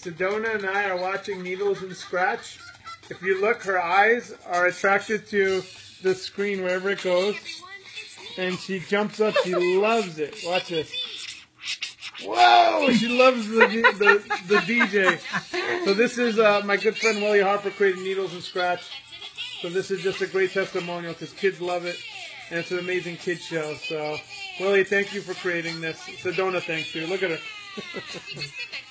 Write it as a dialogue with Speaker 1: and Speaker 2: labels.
Speaker 1: Sedona and I are watching Needlz and Skratch. If you look, her eyes are attracted to the screen wherever it goes. And she jumps up. She loves it. Watch this. Whoa! She loves the, the, the DJ. So this is uh, my good friend Willie Harper creating Needlz and Skratch. So this is just a great testimonial because kids love it. And it's an amazing kid show. So, Willie, thank you for creating this. Sedona thanks you. Look at her.